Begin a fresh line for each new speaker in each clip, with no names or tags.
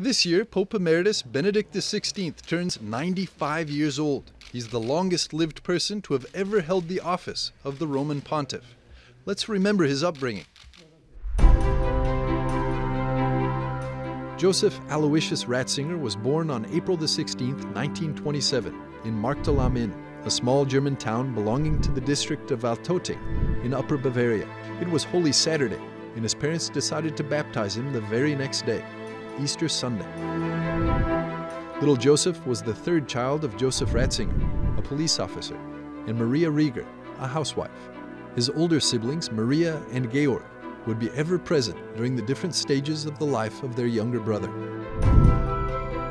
This year, Pope Emeritus Benedict XVI turns 95 years old. He's the longest lived person to have ever held the office of the Roman Pontiff. Let's remember his upbringing. Joseph Aloysius Ratzinger was born on April 16, 1927, in Marktl am Inn, a small German town belonging to the district of Altötting in Upper Bavaria. It was Holy Saturday, and his parents decided to baptize him the very next day. Easter Sunday. Little Joseph was the third child of Joseph Ratzinger, a police officer, and Maria Rieger, a housewife. His older siblings, Maria and Georg, would be ever present during the different stages of the life of their younger brother.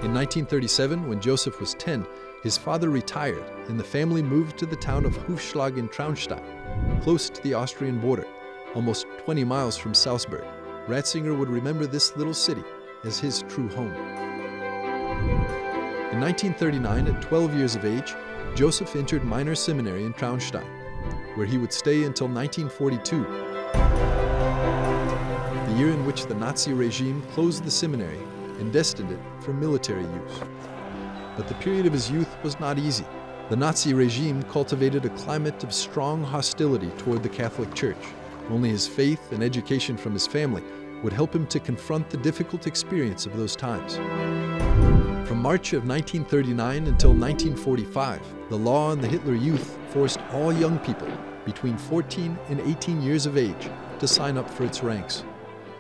In 1937, when Joseph was 10, his father retired and the family moved to the town of Hufschlag in Traunstein, close to the Austrian border, almost 20 miles from Salzburg. Ratzinger would remember this little city as his true home. In 1939, at 12 years of age, Joseph entered minor seminary in Traunstein, where he would stay until 1942, the year in which the Nazi regime closed the seminary and destined it for military use. But the period of his youth was not easy. The Nazi regime cultivated a climate of strong hostility toward the Catholic Church. Only his faith and education from his family would help him to confront the difficult experience of those times. From March of 1939 until 1945, the law on the Hitler Youth forced all young people between 14 and 18 years of age to sign up for its ranks.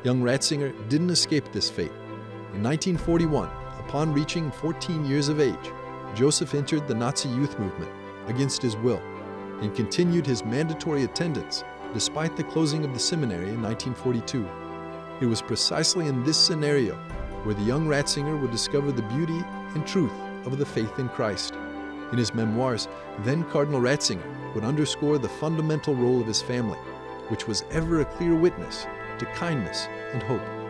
Young Ratzinger didn't escape this fate. In 1941, upon reaching 14 years of age, Joseph entered the Nazi youth movement against his will and continued his mandatory attendance despite the closing of the seminary in 1942. It was precisely in this scenario where the young Ratzinger would discover the beauty and truth of the faith in Christ. In his memoirs, then Cardinal Ratzinger would underscore the fundamental role of his family, which was ever a clear witness to kindness and hope.